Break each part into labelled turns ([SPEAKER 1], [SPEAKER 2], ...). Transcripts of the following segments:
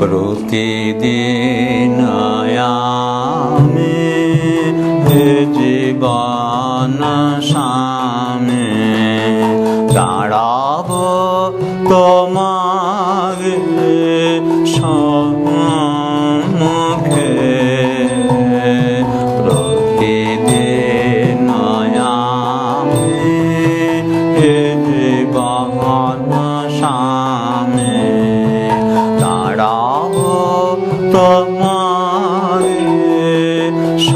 [SPEAKER 1] প্রতিদিন আমি জীবন সামনে দাঁড়াব তোমার সম্মুখে। প্রতিদিন আমি জীবন সামনে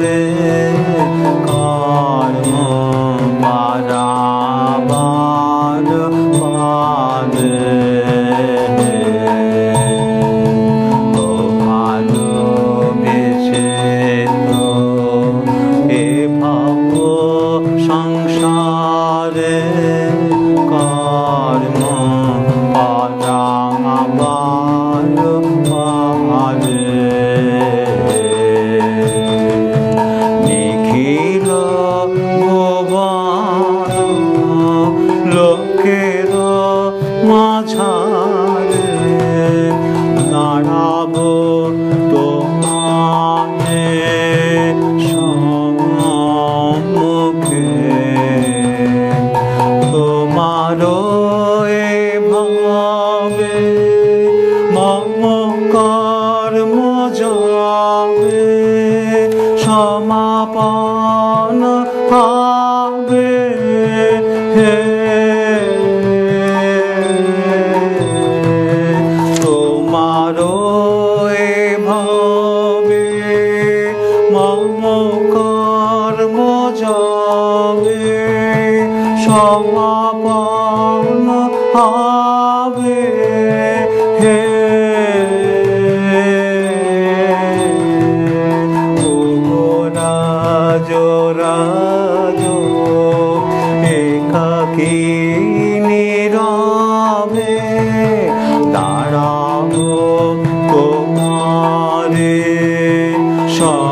[SPEAKER 1] रे मरा। মম কর্ম যাবে সমাপন হবে। হে তোমারও ভাবে মম কর্ম যাবে সমাপন হবে। একাকী নীরবে দাঁড়াবো তোমারে সম্মুখে